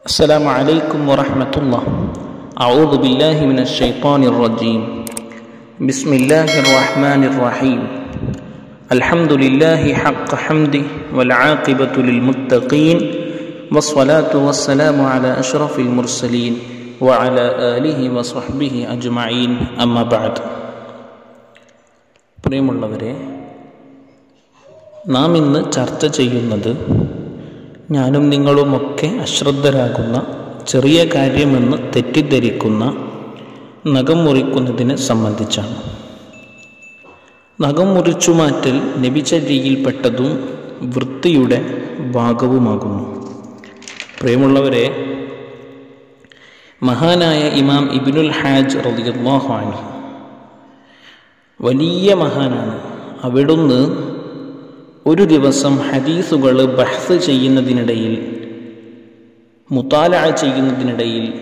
السلام عليكم ورحمة الله أعوذ بالله من الشيطان الرجيم بسم الله الرحمن الرحيم الحمد لله حق حمده والعاقبة للمتقين والصلاة والسلام على أشرف المرسلين وعلى آله وصحبه أجمعين أما بعد പ്രിയമുള്ളവരെ നാം ഇന്ന് ചർച്ച ചെയ്യുന്നത് ഞാനും നിങ്ങളുമൊക്കെ അശ്രദ്ധരാകുന്ന ചെറിയ കാര്യമെന്ന് തെറ്റിദ്ധരിക്കുന്ന നഖം മുറിക്കുന്നതിനെ സംബന്ധിച്ചാണ്. നഖം മുറിച്ചുമാറ്റൽ നബിചര്യയിൽപ്പെട്ടതും വൃത്തിയുടെ ഭാഗവുമാകുന്നു. പ്രിയമുള്ളവരെ മഹാനായ ഇമാം ഇബിനുൽ ഹാജ് റബിയുള്ള വലിയ മഹാനാണ്. അവിടുന്ന് ഒരു ദിവസം ഹദീസുകൾ ബഹ്സ് ചെയ്യുന്നതിനിടയിൽ മുത്താല ചെയ്യുന്നതിനിടയിൽ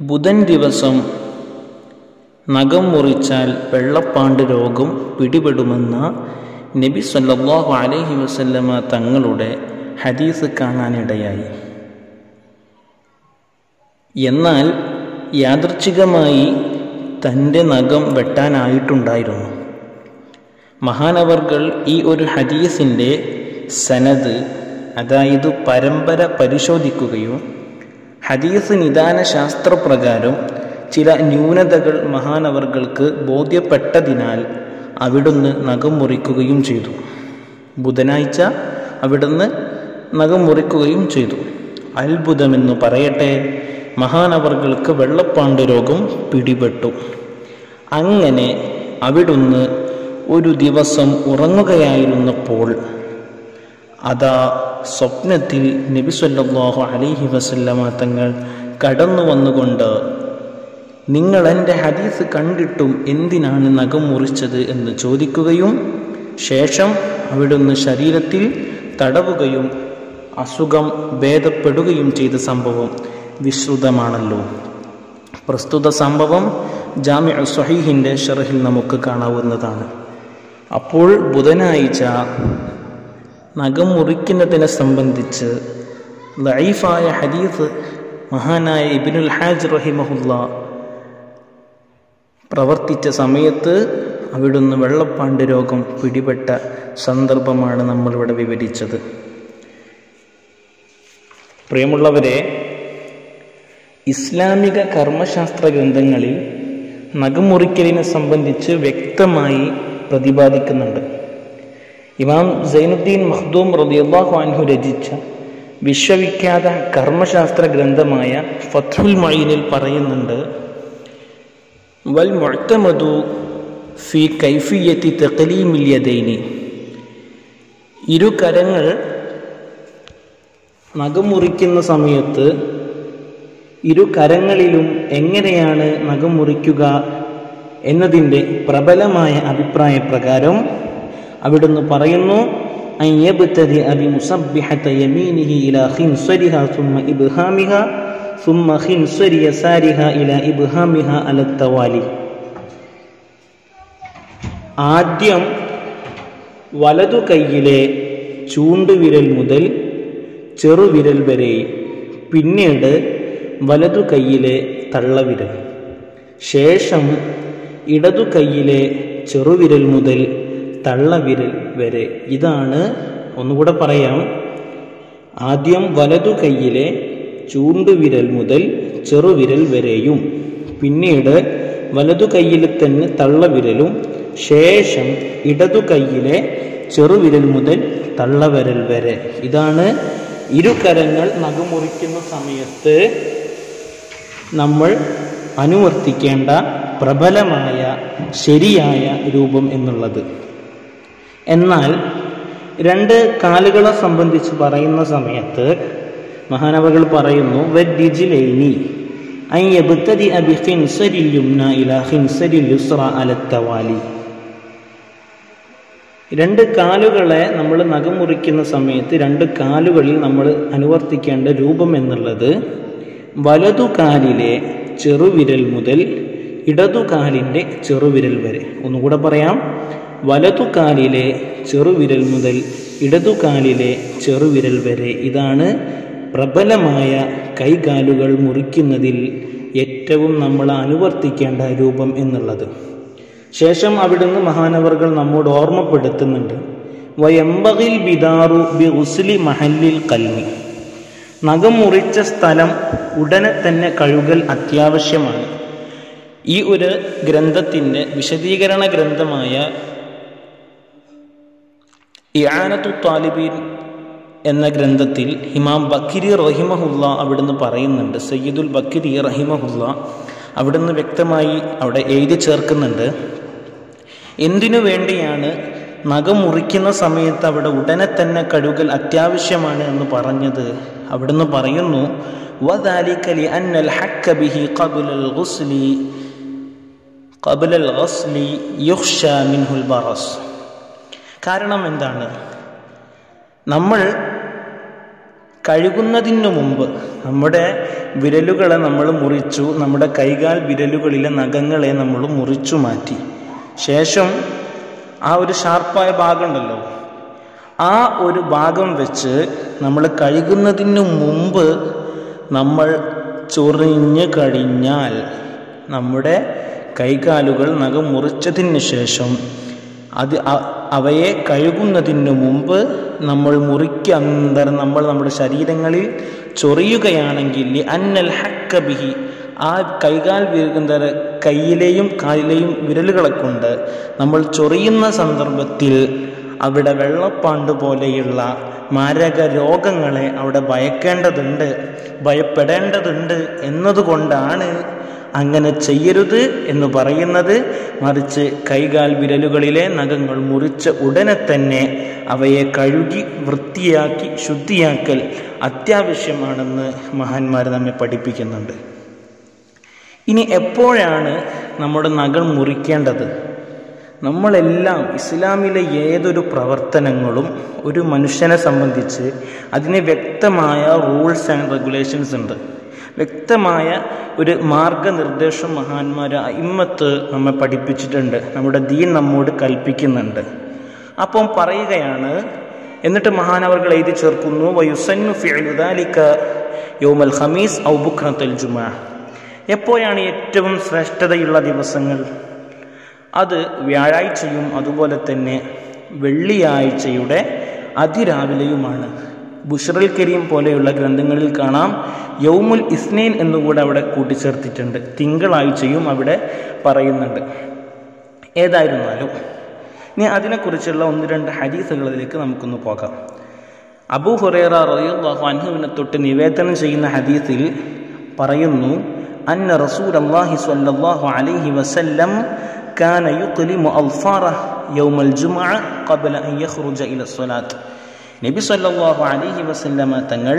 ബുധൻ ദിവസം നഖം മുറിച്ചാൽ വെള്ളപ്പാണ്ട് രോഗം പിടിപെടുമെന്ന നബി സല്ലാഹു അലഹി വസല്ലമ തങ്ങളുടെ ഹദീസ് കാണാനിടയായി. എന്നാൽ യാദർച്ഛികമായി തന്റെ നഖം വെട്ടാനായിട്ടുണ്ടായിരുന്നു. മഹാനവർകൾ ഈ ഒരു ഹദീസിന്റെ സനദ് അതായത് പരമ്പര പരിശോധിക്കുകയും ഹദീസ് നിദാന ശാസ്ത്രപ്രകാരം ചില ന്യൂനതകൾ മഹാനവർകൾക്ക് ബോധ്യപ്പെട്ടതിനാൽ അവിടുന്ന് നഖം മുറിക്കുകയും ചെയ്തു. ബുധനാഴ്ച അവിടുന്ന് നഖം മുറിക്കുകയും ചെയ്തു. അത്ഭുതമെന്ന് പറയട്ടെ മഹാനവർകൾക്ക് വെള്ളപ്പാണ്ട് രോഗം പിടിപെട്ടു. അങ്ങനെ അവിടുന്ന് ഒരു ദിവസം ഉറങ്ങുകയായിരുന്നപ്പോൾ അതാ സ്വപ്നത്തിൽ നബി സല്ലാഹു അലിഹി വസല്ലമ തങ്ങൾ കടന്നു വന്നുകൊണ്ട് നിങ്ങൾ എന്റെ ഹദീസ് കണ്ടിട്ടും എന്തിനാണ് നഖം മുറിച്ചത്? എന്ന് ചോദിക്കുകയും ശേഷം അവിടുന്ന് ശരീരത്തിൽ തടവുകയും അസുഖം ഭേദപ്പെടുകയും ചെയ്ത സംഭവം വിശ്രുതമാണല്ലോ പ്രസ്തുത സംഭവം ജാമ്യ സഹീഹിന്റെ ഷെറഹിൽ നമുക്ക് കാണാവുന്നതാണ്. അപ്പോൾ ബുധനാഴ്ച നഖം മുറിക്കുന്നതിനെ സംബന്ധിച്ച് ലൈഫായ ഹദീസ് മഹാനായ ഇബിനുൽ ഹാജ് റഹിമഹുല്ല പ്രവർത്തിച്ച സമയത്ത് അവിടുന്ന് വെള്ളപ്പാണ്ട് രോഗം പിടിപെട്ട സന്ദർഭമാണ് നമ്മളിവിടെ വിവരിച്ചത്. പ്രിയമുള്ളവരെ ഇസ്ലാമിക കർമ്മശാസ്ത്ര ഗ്രന്ഥങ്ങളിൽ നഖമുറിക്കലിനെ സംബന്ധിച്ച് വ്യക്തമായി പ്രതിപാദിക്കുന്നുണ്ട്. ഇമാം സൈനുദ്ദീൻ മഖ്ദൂം റളിയല്ലാഹു അൻഹു രചിച്ച വിശ്വവിഖ്യാത കർമ്മശാസ്ത്ര ഗ്രന്ഥമായ ഫത്ഹുൽ മൊയിനിൽ പറയുന്നുണ്ട് വൽ മുഴത്തമതു ഫി കൈഫിയത്തി തഖലീമിൽ യദൈനി. ഇരു കരങ്ങൾ നഖം സമയത്ത് ഇരു കരങ്ങളിലും എങ്ങനെയാണ് നഖം മുറിക്കുക എന്നതിന്റെ പ്രബലമായ അഭിപ്രായ പ്രകാരം അവിടുന്ന് പറയുന്നു ആദ്യം വലതു കൈയിലെ ചൂണ്ടുവിരൽ മുതൽ ചെറുവിരൽ വരെ പിന്നീട് വലതു കൈയിലെ തള്ളവിരൽ. ശേഷം ഇടതു കൈയിലെ ചെറുവിരൽ മുതൽ തള്ളവിരൽ വരെ. ഇതാണ് ഒന്നുകൂടെ പറയാം. ആദ്യം വലതു കൈയിലെ ചൂണ്ടുവിരൽ മുതൽ ചെറുവിരൽ വരെയും പിന്നീട് വലതു കൈയിലെ തന്നെ തള്ളവിരലും ശേഷം ഇടതു കൈയിലെ ചെറുവിരൽ മുതൽ തള്ളവിരൽ വരെ. ഇതാണ് ഇരു കരങ്ങൾ നഖമുറിക്കുന്ന സമയത്ത് നമ്മൾ അനുവർത്തിക്കേണ്ട പ്രബലമായ ശരിയായ രൂപം എന്നുള്ളത്. എന്നാൽ രണ്ട് കാലുകളെ സംബന്ധിച്ച് പറയുന്ന സമയത്ത് മഹാനവകൾ പറയുന്നു രണ്ട് കാലുകളെ നമ്മൾ നഖം മുറിക്കുന്ന സമയത്ത് രണ്ട് കാലുകളിൽ നമ്മൾ അനുവർത്തിക്കേണ്ട രൂപം എന്നുള്ളത് വലതുകാലിലെ ചെറുവിരൽ മുതൽ ഇടതുകാലിന്റെ ചെറുവിരൽ വരെ. ഒന്നുകൂടെ പറയാം. വലതുകാലിലെ ചെറുവിരൽ മുതൽ ഇടതുകാലിലെ ചെറുവിരൽ വരെ. ഇതാണ് പ്രബലമായ കൈകാലുകൾ മുറിക്കുന്നതിൽ ഏറ്റവും നമ്മൾ അനുവർത്തിക്കേണ്ട രൂപം എന്നുള്ളത്. ശേഷം അവിടുന്ന് മഹാനവറുകൾ നമ്മോട് ഓർമ്മപ്പെടുത്തുന്നുണ്ട്. വയമ്പകിൽ ബിദാറു ബി ഉസ്ലി മഹല്ലിൽ കൽമി. നഖം മുറിച്ച സ്ഥലം ഉടനെ തന്നെ കഴുകൽ അത്യാവശ്യമാണ്. ഈ ഒരു ഗ്രന്ഥത്തിന്റെ വിശദീകരണ ഗ്രന്ഥമായ ഇയാനത്തു താലിബീൻ എന്ന ഗ്രന്ഥത്തിൽ ഹിമാം ബക്കിരി റഹിമഹുല്ല അവിടുന്ന് പറയുന്നുണ്ട് സയ്യിദുൽ ബക്കിരി റഹിമഹുല്ല അവിടുന്ന് വ്യക്തമായി അവിടെ എഴുതി ചേർക്കുന്നുണ്ട് എന്തിനു വേണ്ടിയാണ് നഖം മുറിക്കുന്ന സമയത്ത് അവിടെ ഉടനെ തന്നെ കഴുകൽ അത്യാവശ്യമാണ് എന്ന് പറഞ്ഞത്? അവിടുന്ന് പറയുന്നു വദാലിക്കലി അന്നൽ ഹക്ക ബിഹി ഗുസ്ലി. കബുൽ അൽ ഗസ്ലി യുഹ്ഷ മിൻഹുൽ ബറസ്. കാരണം എന്താണ്? നമ്മൾ കഴുകുന്നതിനു മുമ്പ് നമ്മുടെ വിരലുകളെ നമ്മൾ മുറിച്ചു നമ്മുടെ കൈകാൽ വിരലുകളിലെ നഖങ്ങളെ നമ്മൾ മുറിച്ചു മാറ്റി. ശേഷം ആ ഒരു ഷാർപ്പായ ഭാഗമുണ്ടല്ലോ. ആ ഒരു ഭാഗം വെച്ച് നമ്മൾ കഴുകുന്നതിനു മുമ്പ് നമ്മൾ ചൊറിഞ്ഞ് കഴിഞ്ഞാൽ നമ്മുടെ കൈകാലുകൾ നഖം മുറിച്ചതിന് ശേഷം അത് അവയെ കഴുകുന്നതിന് മുമ്പ് നമ്മൾ മുറിക്കന്തരം നമ്മൾ നമ്മുടെ ശരീരങ്ങളിൽ ചൊറിയുകയാണെങ്കിൽ അന്നൽ ഹക്കബിഹി ആ കൈകാൽ വിരുന്ന കയ്യിലെയും കാലിലെയും വിരലുകളെ കൊണ്ട് നമ്മൾ ചൊറിയുന്ന സന്ദർഭത്തിൽ അവിടെ വെള്ളപ്പാണ്ട് പോലെയുള്ള മാരക രോഗങ്ങളെ അവിടെ ഭയക്കേണ്ടതുണ്ട് ഭയപ്പെടേണ്ടതുണ്ട് എന്നതുകൊണ്ടാണ് അങ്ങനെ ചെയ്യരുത് എന്ന് പറയുന്നത് മറിച്ച് കൈകാൽ വിരലുകളിലെ നഖങ്ങൾ മുറിച്ച ഉടനെ തന്നെ അവയെ കഴുകി വൃത്തിയാക്കി ശുദ്ധിയാക്കൽ അത്യാവശ്യമാണെന്ന് മഹാന്മാർ നമ്മെ പഠിപ്പിക്കുന്നുണ്ട്. ഇനി എപ്പോഴാണ് നമ്മുടെ നഖം മുറിക്കേണ്ടത്? നമ്മളെല്ലാം ഇസ്ലാമിലെ ഏതൊരു പ്രവർത്തനങ്ങളും ഒരു മനുഷ്യനെ സംബന്ധിച്ച് അതിന് വ്യക്തമായ റൂൾസ് ആൻഡ് റെഗുലേഷൻസ് ഉണ്ട്. വ്യക്തമായ ഒരു മാർഗനിർദ്ദേശം മഹാന്മാർ ഇമ്മത്ത് നമ്മെ പഠിപ്പിച്ചിട്ടുണ്ട്. നമ്മുടെ ദീൻ നമ്മോട് കൽപ്പിക്കുന്നുണ്ട്. അപ്പം പറയുകയാണ് എന്നിട്ട് മഹാനവർകൾ എഴുതി ചേർക്കുന്നു വയുസന്നു യൗമൽ ഖമീസ് ഔ എപ്പോഴാണ് ഏറ്റവും ശ്രേഷ്ഠതയുള്ള ദിവസങ്ങൾ? അത് വ്യാഴാഴ്ചയും അതുപോലെ തന്നെ വെള്ളിയാഴ്ചയുടെ അതിരാവിലെയുമാണ്. ബുഷറൽ കരീം പോലെയുള്ള ഗ്രന്ഥങ്ങളിൽ കാണാം. യൗമുൽ ഇസ്നൈൻ എന്നുകൂടെ അവിടെ കൂട്ടിച്ചേർത്തിട്ടുണ്ട്. തിങ്കളാഴ്ചയും അവിടെ പറയുന്നുണ്ട്. ഏതായിരുന്നാലും ഇനി അതിനെക്കുറിച്ചുള്ള ഒന്ന് രണ്ട് ഹദീസുകളിലേക്ക് നമുക്കൊന്ന് പോകാം. അബൂ ഹുറേറ റളിയല്ലാഹു തൊട്ട് നിവേദനം ചെയ്യുന്ന ഹദീസിൽ പറയുന്നു അന്ന റസൂർ അള്ളാഹി സ്വല്ലല്ലാഹു അലൈഹി വസല്ലം കാന യുഖ്ലിമു അൽഫാറ യൗമൽ ജുമാ കബല അൻ യഖ്റുജ ഇല സ്വലാത്ത്. നബി സല്ലാഹു അലഹി വസല്ലമ തങ്ങൾ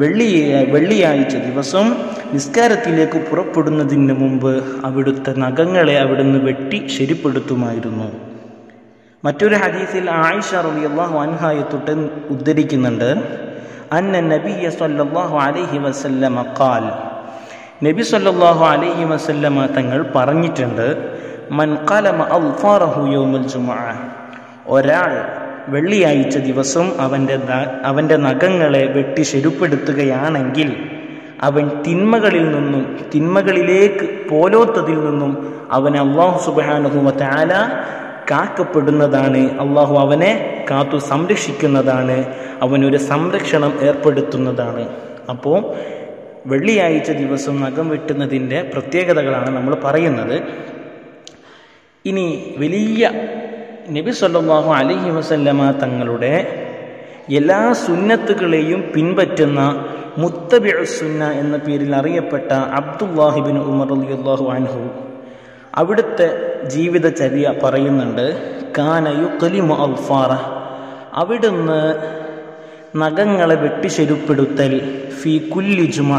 വെള്ളി വെള്ളിയാഴ്ച ദിവസം നിസ്കാരത്തിലേക്ക് പുറപ്പെടുന്നതിന് മുമ്പ് അവിടുത്തെ നഖങ്ങളെ അവിടുന്ന് വെട്ടി ശരിപ്പെടുത്തുമായിരുന്നു. മറ്റൊരു ഹദീസിൽ ആയിഷ റളിയല്ലാഹു അൻഹായെ തൊട്ട് ഉദ്ധരിക്കുന്നുണ്ട് അന്ന നബിയ സല്ലാഹു അലഹി വസല്ലമ കാൽ നബി സല്ലാഹു അലഹി വസല്ലമ തങ്ങൾ പറഞ്ഞിട്ടുണ്ട് മൻ കലമ അൽഫാറഹു യൗമൽ ജുമാ ഒരാൾ വെള്ളിയാഴ്ച ദിവസം അവന്റെ അവന്റെ നഖങ്ങളെ വെട്ടി ശരിപ്പെടുത്തുകയാണെങ്കിൽ അവൻ തിന്മകളിൽ നിന്നും തിന്മകളിലേക്ക് പോലോത്തതിൽ നിന്നും അവൻ അള്ളാഹു സുബാനുഹുമത്താല കാക്കപ്പെടുന്നതാണ്. അള്ളാഹു അവനെ കാത്തു സംരക്ഷിക്കുന്നതാണ്. അവനൊരു സംരക്ഷണം ഏർപ്പെടുത്തുന്നതാണ്. അപ്പോൾ വെള്ളിയാഴ്ച ദിവസം നഖം വെട്ടുന്നതിന്റെ പ്രത്യേകതകളാണ് നമ്മൾ പറയുന്നത്. ഇനി വലിയ നബി സല്ലാഹു അലഹി വസല്ലമ തങ്ങളുടെ എല്ലാ സുന്നത്തുകളെയും പിൻപറ്റുന്ന മുത്തബിഅ സുന്ന എന്ന പേരിൽ അറിയപ്പെട്ട അബ്ദുല്ലാഹിബിൻ ഉമർ അലിയുല്ലാഹു അൻഹു അവിടുത്തെ ജീവിതചര്യ പറയുന്നുണ്ട് കാനയു കലിമു അൽഫാറ അവിടുന്ന് നഖങ്ങളെ വെട്ടിശെരുപ്പെടുത്തൽ ഫി കുല്ലി ജുമ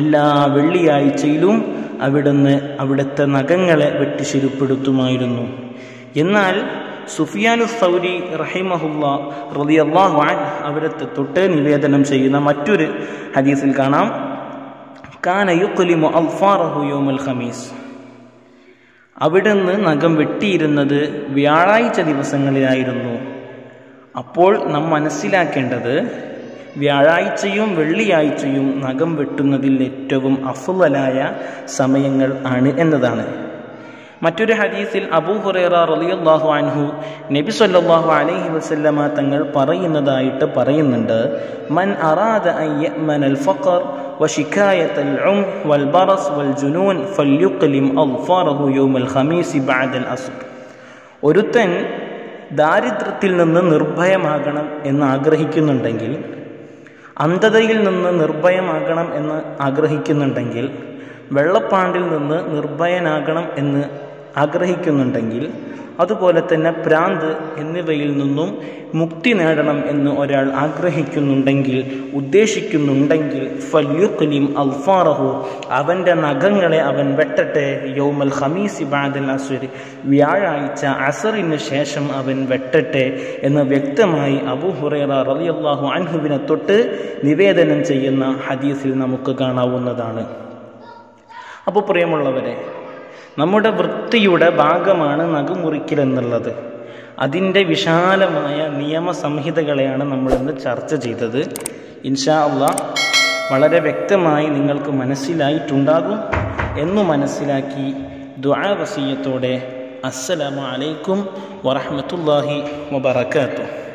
എല്ലാ വെള്ളിയാഴ്ചയിലും അവിടുന്ന് അവിടുത്തെ നഖങ്ങളെ വെട്ടിശെരുപ്പെടുത്തുമായിരുന്നു. എന്നാൽ സുഫിയാനു സൗരി റഹിമഹുല്ല റളിയല്ലാഹു അൻ അവരത്തെ തൊട്ട് നിവേദനം ചെയ്യുന്ന മറ്റൊരു ഹദീസിൽ കാണാം. കാന യുഖ്ലിമു അൽഫാറഹു ഖമീസ്. അവിടുന്ന് നഖം വെട്ടിയിരുന്നത് വ്യാഴാഴ്ച ദിവസങ്ങളിലായിരുന്നു. അപ്പോൾ നാം മനസ്സിലാക്കേണ്ടത് വ്യാഴാഴ്ചയും വെള്ളിയാഴ്ചയും നഖം വെട്ടുന്നതിൽ ഏറ്റവും അഫുവലായ സമയങ്ങൾ ആണ് എന്നതാണ്. മറ്റൊരു ഹദീസിൽ അബൂ ഹുറൈറ റളിയല്ലാഹു അൻഹു നബി സല്ലല്ലാഹു അലൈഹി വസല്ലമ തങ്ങൾ പറയുന്നതായിട്ട് പറയുന്നുണ്ട് മൻ അറാദ അൻ യഅ്മനൽ ഫഖർ وشكاية العم والبرص والجنون فليقلم أظفاره يوم الخميس بعد الأصل ഒരുത്തൻ ദാരിദ്ര്യത്തിൽ നിന്ന് നിർഭയമാകണം എന്ന് ആഗ്രഹിക്കുന്നുണ്ടെങ്കിൽ അന്ധതയിൽ നിന്ന് നിർഭയമാകണം എന്ന് ആഗ്രഹിക്കുന്നുണ്ടെങ്കിൽ വെള്ളപ്പാണ്ടിൽ നിന്ന് നിർഭയനാകണം എന്ന് ആഗ്രഹിക്കുന്നുണ്ടെങ്കിൽ അതുപോലെ തന്നെ പ്രാന്ത് എന്നിവയിൽ നിന്നും മുക്തി നേടണം എന്ന് ഒരാൾ ആഗ്രഹിക്കുന്നുണ്ടെങ്കിൽ ഉദ്ദേശിക്കുന്നുണ്ടെങ്കിൽ ഫല്യുഖ്ലിം അൽഫാറഹു അവന്റെ നഖങ്ങളെ അവൻ വെട്ടട്ടെ. യൗമൽ ഹമീസി ബാദൽ അസുരി വ്യാഴാഴ്ച അസറിന് ശേഷം അവൻ വെട്ടട്ടെ എന്ന് വ്യക്തമായി അബു ഹുറൈറ റളിയല്ലാഹു അൻഹുവിനെ തൊട്ട് നിവേദനം ചെയ്യുന്ന ഹദീസിൽ നമുക്ക് കാണാവുന്നതാണ്. അപ്പോൾ പ്രിയമുള്ളവരെ നമ്മുടെ വൃത്തിയുടെ ഭാഗമാണ് നഖമുറിക്കൽ എന്നുള്ളത്. അതിന്റെ വിശാലമായ നിയമസംഹിതകളെയാണ് നമ്മളിന്ന് ചർച്ച ചെയ്തത്. ഇൻഷാ അള്ളാ വളരെ വ്യക്തമായി നിങ്ങൾക്ക് മനസ്സിലായിട്ടുണ്ടാകും എന്നു മനസ്സിലാക്കി ദുആ വസീയത്തോടെ അസ്സലാമു അലൈക്കും വറഹ്മത്തുള്ളാഹി വബറകാതുഹു.